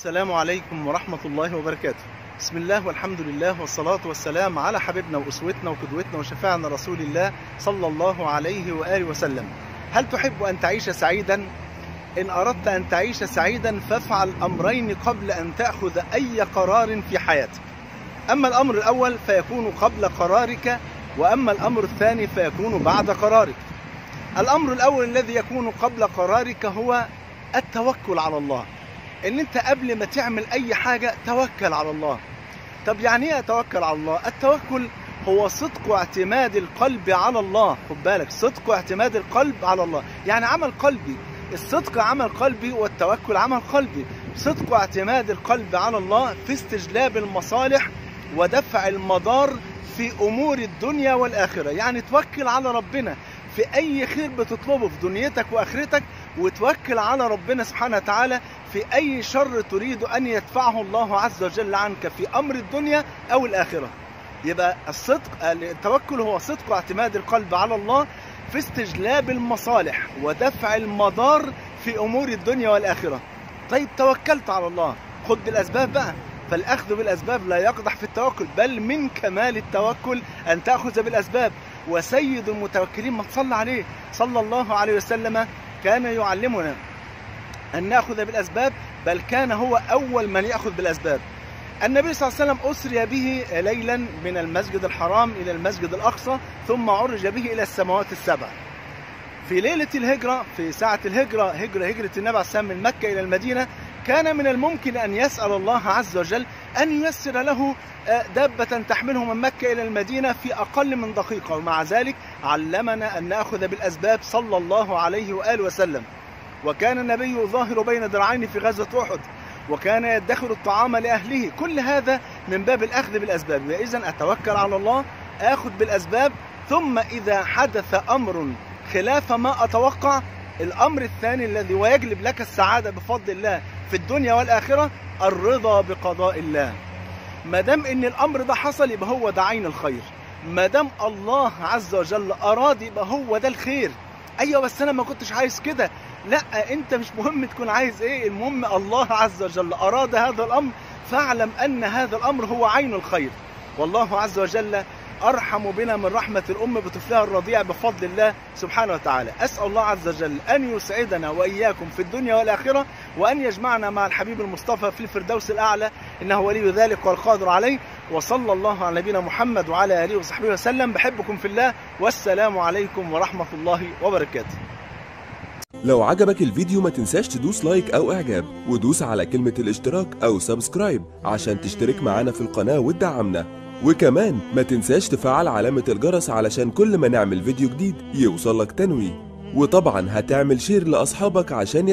السلام عليكم ورحمة الله وبركاته. بسم الله والحمد لله والصلاة والسلام على حبيبنا وأسوتنا وقدوتنا وشفاعنا رسول الله صلى الله عليه وآله وسلم. هل تحب أن تعيش سعيدا؟ إن أردت أن تعيش سعيدا فافعل أمرين قبل أن تأخذ أي قرار في حياتك. أما الأمر الأول فيكون قبل قرارك وأما الأمر الثاني فيكون بعد قرارك. الأمر الأول الذي يكون قبل قرارك هو التوكل على الله. إن أنت قبل ما تعمل أي حاجة توكل على الله. طب يعني إيه أتوكل على الله؟ التوكل هو صدق اعتماد القلب على الله. خد بالك صدق اعتماد القلب على الله. يعني عمل قلبي. الصدق عمل قلبي والتوكل عمل قلبي. صدق اعتماد القلب على الله في استجلاب المصالح ودفع المضار في أمور الدنيا والآخرة. يعني توكل على ربنا في أي خير بتطلبه في دنيتك وآخرتك وتوكل على ربنا سبحانه وتعالى في أي شر تريد أن يدفعه الله عز وجل عنك في أمر الدنيا أو الآخرة. يبقى الصدق التوكل هو صدق اعتماد القلب على الله في استجلاب المصالح ودفع المضار في أمور الدنيا والآخرة. طيب توكلت على الله. خد بالأسباب بقى. فالأخذ بالأسباب لا يقدح في التوكل بل من كمال التوكل أن تأخذ بالأسباب. وسيد المتوكلين ما تصلى عليه. صلى الله عليه وسلم كان يعلمنا أن نأخذ بالأسباب بل كان هو أول من يأخذ بالأسباب. النبي صلى الله عليه وسلم أسري به ليلا من المسجد الحرام إلى المسجد الأقصى ثم عرج به إلى السماوات السبع. في ليلة الهجرة في ساعة الهجرة هجرة هجرة النبي عليه السلام من مكة إلى المدينة كان من الممكن أن يسأل الله عز وجل أن ييسر له دابة تحمله من مكة إلى المدينة في أقل من دقيقة. ومع ذلك علمنا أن نأخذ بالأسباب صلى الله عليه وآله وسلم. وكان النبي ظاهر بين ذراعين في غزوة أحد وكان يدخر الطعام لأهله. كل هذا من باب الأخذ بالأسباب. إذا أتوكل على الله آخذ بالأسباب. ثم إذا حدث أمر خلاف ما أتوقع الأمر الثاني الذي ويجلب لك السعادة بفضل الله في الدنيا والآخرة الرضا بقضاء الله. ما دام إن الأمر ده حصل يبقى هو ده عين الخير. ما دام الله عز وجل أراد يبقى هو ده الخير. أيوه بس أنا ما كنتش عايز كده. لا انت مش مهم تكون عايز إيه المهم الله عز وجل أراد هذا الأمر فاعلم أن هذا الأمر هو عين الخير. والله عز وجل أرحم بنا من رحمة الأم بطفلها الرضيع بفضل الله سبحانه وتعالى. أسأل الله عز وجل أن يسعدنا وإياكم في الدنيا والآخرة وأن يجمعنا مع الحبيب المصطفى في الفردوس الأعلى إنه ولي ذلك والقادر عليه. وصلى الله على نبينا محمد وعلى آله وصحبه وسلم. بحبكم في الله والسلام عليكم ورحمة الله وبركاته. لو عجبك الفيديو ما تنساش تدوس like أو إعجاب ودوس على كلمة الاشتراك أو subscribe عشان تشترك معانا في القناة وتدعمنا. وكمان ما تنساش تفعل علامة الجرس علشان كل ما نعمل فيديو جديد يوصلك تنويه. وطبعا هتعمل share لأصحابك عشان